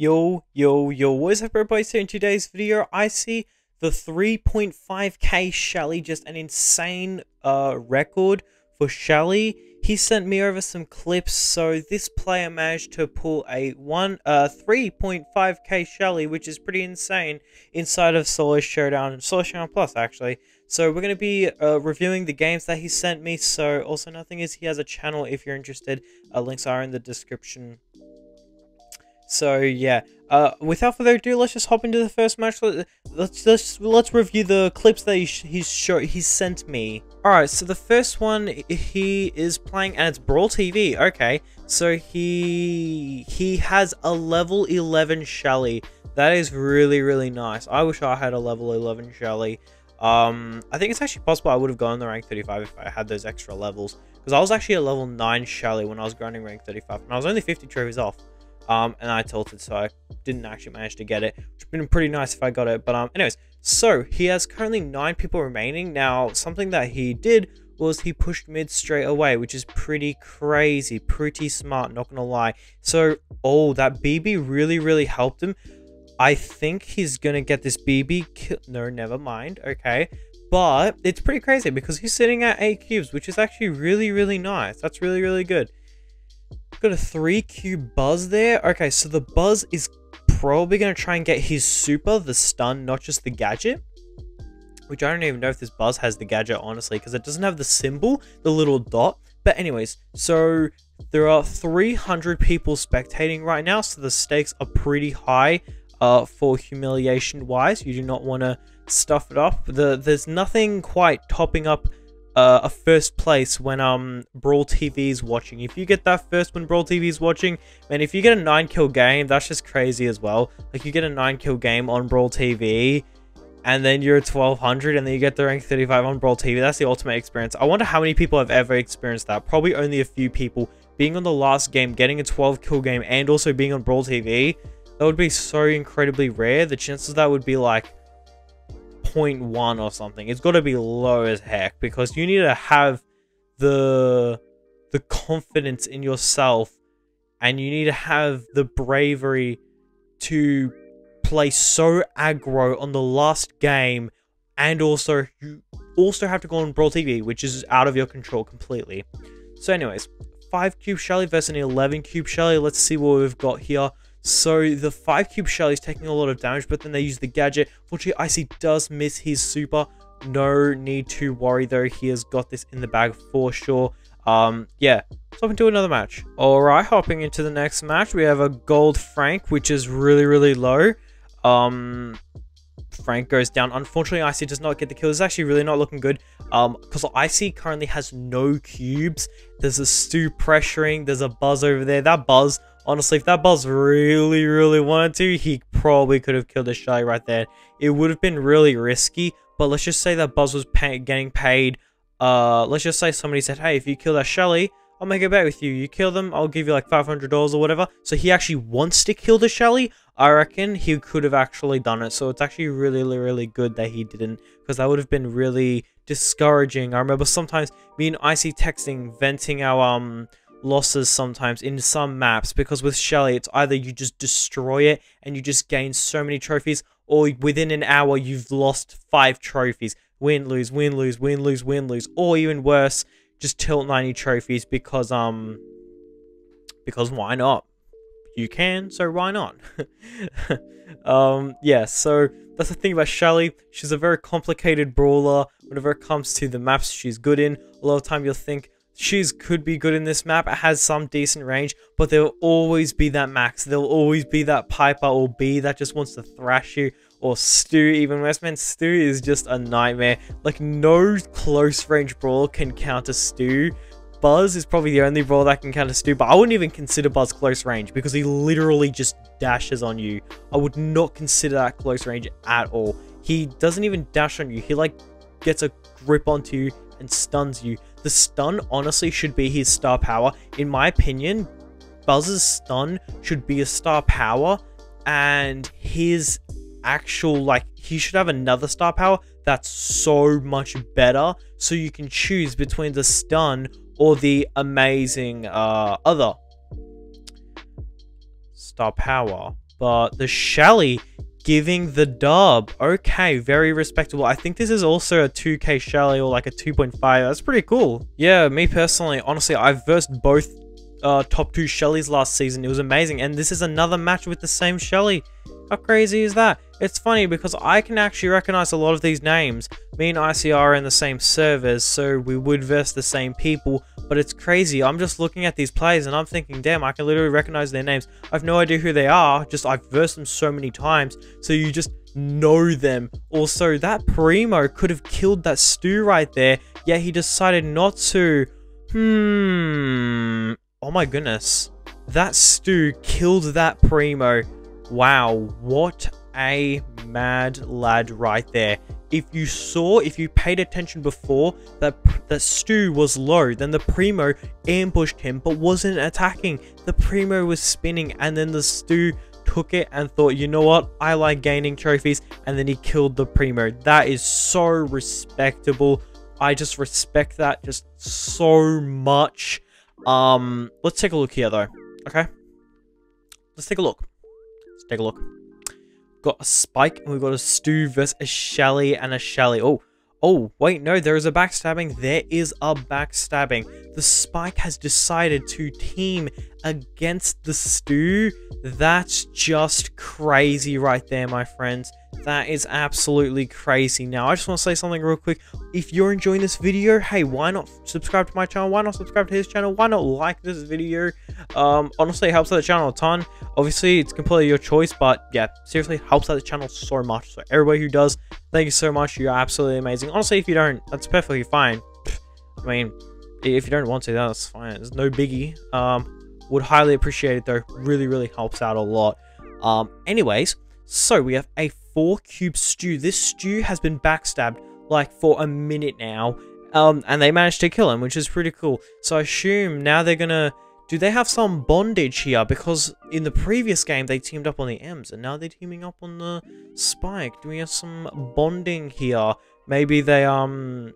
Yo, yo, yo, what is up everybody? So in today's video, I see the 3.5k Shelly, just an insane uh, record for Shelly. He sent me over some clips, so this player managed to pull a one uh 3.5k Shelly, which is pretty insane, inside of Solo Showdown, Solo Showdown Plus actually. So we're going to be uh, reviewing the games that he sent me, so also nothing is he has a channel if you're interested, uh, links are in the description so yeah, uh, without further ado, let's just hop into the first match. Let's let's let's review the clips that he he's show he sent me. All right, so the first one he is playing, and it's Brawl TV. Okay, so he he has a level 11 Shelly. That is really really nice. I wish I had a level 11 Shelly. Um, I think it's actually possible I would have gone the rank 35 if I had those extra levels. Because I was actually a level 9 Shelly when I was grinding rank 35, and I was only 50 trophies off um, and I tilted, so I didn't actually manage to get it, which would have been pretty nice if I got it. But um, anyways, so he has currently nine people remaining. Now, something that he did was he pushed mid straight away, which is pretty crazy, pretty smart, not gonna lie. So, oh, that Bibi really, really helped him. I think he's gonna get this Bibi kill. No, never mind. Okay. But it's pretty crazy because he's sitting at 8 cubes, which is actually really, really nice. That's really, really good. Got a 3Q buzz there. Okay, so the buzz is probably going to try and get his super, the stun, not just the gadget. Which I don't even know if this buzz has the gadget, honestly, because it doesn't have the symbol, the little dot. But anyways, so there are 300 people spectating right now, so the stakes are pretty high uh, for humiliation-wise. You do not want to stuff it up. The, there's nothing quite topping up uh, a first place when um Brawl TV is watching. If you get that first when Brawl TV is watching, man, if you get a 9 kill game, that's just crazy as well. Like, you get a 9 kill game on Brawl TV, and then you're 1200, and then you get the rank 35 on Brawl TV. That's the ultimate experience. I wonder how many people have ever experienced that. Probably only a few people. Being on the last game, getting a 12 kill game, and also being on Brawl TV, that would be so incredibly rare. The chances that would be like 0.1 or something. It's got to be low as heck because you need to have the the confidence in yourself and you need to have the bravery to play so aggro on the last game and also you also have to go on Brawl TV, which is out of your control completely. So anyways, 5 cube Shelly versus an 11 cube Shelly. Let's see what we've got here. So the 5 cube shell is taking a lot of damage, but then they use the gadget. Fortunately, Icy does miss his super. No need to worry though, he has got this in the bag for sure. Um, yeah, let's hop into another match. Alright, hopping into the next match, we have a gold Frank, which is really, really low. Um, Frank goes down. Unfortunately, Icy does not get the kill. It's actually really not looking good. Um, because Icy currently has no cubes. There's a Stu pressuring. There's a Buzz over there. That Buzz Honestly, if that Buzz really, really wanted to, he probably could have killed the Shelly right there. It would have been really risky, but let's just say that Buzz was pay getting paid. Uh, let's just say somebody said, hey, if you kill that Shelly, I'll make a bet with you. You kill them, I'll give you like $500 or whatever. So he actually wants to kill the Shelly. I reckon he could have actually done it. So it's actually really, really good that he didn't. Because that would have been really discouraging. I remember sometimes me and Icy texting, venting our um losses sometimes in some maps because with Shelly it's either you just destroy it and you just gain so many trophies or within an hour you've lost five trophies. Win lose win lose win lose win lose. Or even worse just tilt 90 trophies because um because why not? You can so why not? Um yeah so that's the thing about Shelly. She's a very complicated brawler. Whenever it comes to the maps she's good in a lot of time you'll think She's could be good in this map. It has some decent range, but there'll always be that Max. There'll always be that Piper or Bea that just wants to thrash you. Or Stu, even Westman. Stu is just a nightmare. Like, no close range brawl can counter Stu. Buzz is probably the only brawl that can counter Stu, but I wouldn't even consider Buzz close range because he literally just dashes on you. I would not consider that close range at all. He doesn't even dash on you. He, like, gets a grip onto you and stuns you. The stun honestly should be his star power. In my opinion, Buzz's stun should be a star power and his actual like he should have another star power that's so much better so you can choose between the stun or the amazing uh other star power but the Shelly giving the dub. Okay, very respectable. I think this is also a 2k Shelly or like a 2.5. That's pretty cool. Yeah, me personally, honestly, I've versed both uh, top two Shellys last season. It was amazing. And this is another match with the same Shelly. How crazy is that? It's funny because I can actually recognize a lot of these names. Me and ICR are in the same servers, so we would verse the same people, but it's crazy. I'm just looking at these players and I'm thinking, damn, I can literally recognize their names. I have no idea who they are, just I've versed them so many times, so you just know them. Also, that Primo could have killed that Stu right there, yet he decided not to. Hmm. Oh my goodness. That Stu killed that Primo Wow, what a mad lad right there. If you saw, if you paid attention before, that, that Stu was low, then the Primo ambushed him but wasn't attacking. The Primo was spinning and then the Stu took it and thought, you know what, I like gaining trophies, and then he killed the Primo. That is so respectable. I just respect that just so much. Um, let's take a look here though, okay? Let's take a look take a look. Got a Spike, and we've got a Stu versus a Shelly and a Shelly. Oh, oh, wait, no, there is a backstabbing. There is a backstabbing. The Spike has decided to team against the Stu. That's just crazy right there, my friends. That is absolutely crazy. Now, I just want to say something real quick. If you're enjoying this video, hey, why not subscribe to my channel? Why not subscribe to his channel? Why not like this video? Um, honestly, it helps out the channel a ton. Obviously, it's completely your choice, but yeah, seriously, helps out the channel so much. So everybody who does, thank you so much. You're absolutely amazing. Honestly, if you don't, that's perfectly fine. I mean, if you don't want to, that's fine. There's no biggie. Um, would highly appreciate it though. Really, really helps out a lot. Um, anyways, so we have a four cube Stu. This Stu has been backstabbed like for a minute now. Um, and they managed to kill him, which is pretty cool. So I assume now they're gonna... Do they have some bondage here? Because in the previous game, they teamed up on the Emz, and now they're teaming up on the Spike. Do we have some bonding here? Maybe they, um...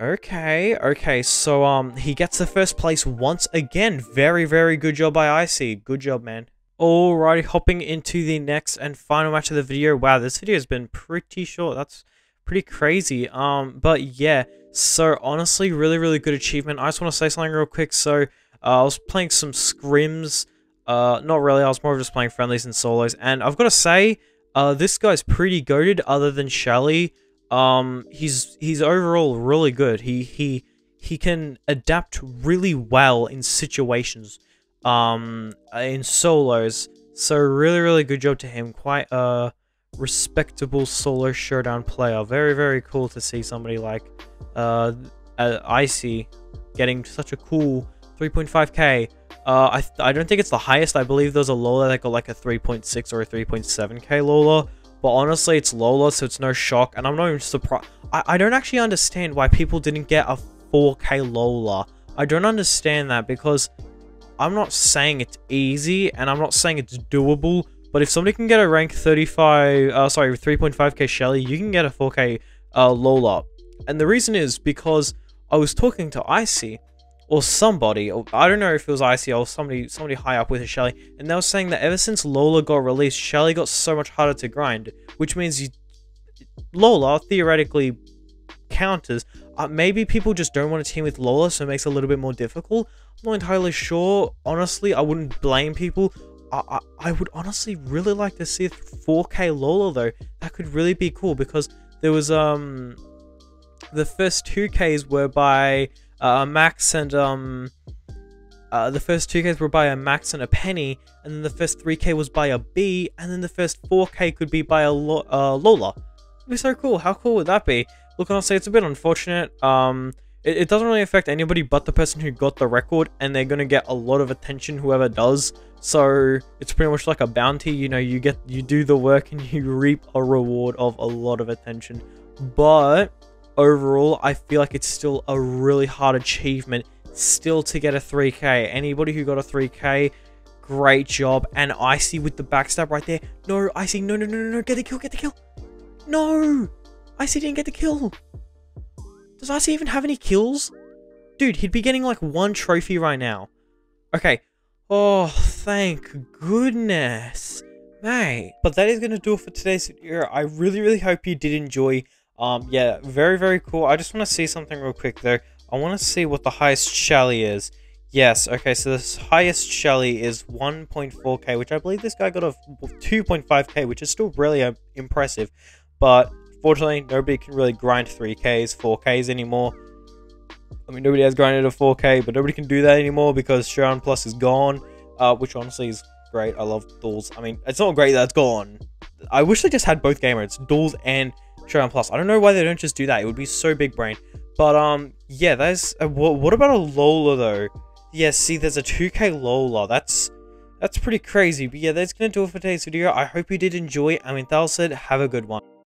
Okay, okay, so, um, he gets the first place once again. Very, very good job by Icy. Good job, man. Alrighty, hopping into the next and final match of the video. Wow, this video has been pretty short. That's pretty crazy. Um, but yeah, so honestly, really, really good achievement. I just want to say something real quick. So, uh, I was playing some scrims. Uh, not really. I was more of just playing friendlies and solos. And I've got to say, uh, this guy's pretty goaded other than Shelly. Um, he's, he's overall really good. He, he, he can adapt really well in situations um, in solos. So really, really good job to him. Quite a respectable solo showdown player. Very, very cool to see somebody like uh, uh Icy getting such a cool 3.5k. Uh, I, I don't think it's the highest. I believe there's a Lola that got like a 3.6 or a 3.7k Lola. But honestly, it's Lola, so it's no shock. And I'm not even surprised. I, I don't actually understand why people didn't get a 4k Lola. I don't understand that because I'm not saying it's easy, and I'm not saying it's doable, but if somebody can get a rank 35, uh, sorry, 3.5k Shelly, you can get a 4k uh, Lola. And the reason is because I was talking to Icy, or somebody, or I don't know if it was Icy or somebody somebody high up with a Shelly, and they were saying that ever since Lola got released, Shelly got so much harder to grind, which means you, Lola theoretically counters. Uh, maybe people just don't want to team with Lola, so it makes it a little bit more difficult. I'm not entirely sure. Honestly, I wouldn't blame people. I, I, I would honestly really like to see a 4K Lola though. That could really be cool because there was um the first 2Ks were by uh, Max and um uh, the first 2Ks were by a Max and a Penny, and then the first 3K was by a Bea, and then the first 4K could be by a Lo uh, Lola. It'd be so cool. How cool would that be? Look, honestly, it's a bit unfortunate. Um, it, it doesn't really affect anybody but the person who got the record, and they're gonna get a lot of attention, whoever does. So it's pretty much like a bounty. You know, you get you do the work and you reap a reward of a lot of attention. But overall, I feel like it's still a really hard achievement still to get a 3k. Anybody who got a 3k, great job. And Icy with the backstab right there. No, Icy, no, no, no, no, no, get the kill, get the kill. No, Icy didn't get the kill. Does Icy even have any kills? Dude, he'd be getting like one trophy right now. Okay. Oh, thank goodness. Mate. But that is going to do it for today's video. I really, really hope you did enjoy. Um, yeah, very, very cool. I just want to see something real quick, though. I want to see what the highest Shelly is. Yes, okay, so this highest Shelly is 1.4k, which I believe this guy got a 2.5k, which is still really uh, impressive. But fortunately, nobody can really grind 3ks, 4ks anymore. I mean, nobody has grinded a 4k, but nobody can do that anymore because Showdown Plus is gone, uh, which honestly is great. I love duels. I mean, it's not great that it's gone. I wish they just had both game modes, duels and Showdown Plus. I don't know why they don't just do that. It would be so big brain. But um, yeah, there's uh, what, what about a Lola though? Yeah, see, there's a 2k Lola. That's that's pretty crazy. But yeah, that's gonna do it for today's video. I hope you did enjoy. I mean, that said, have a good one.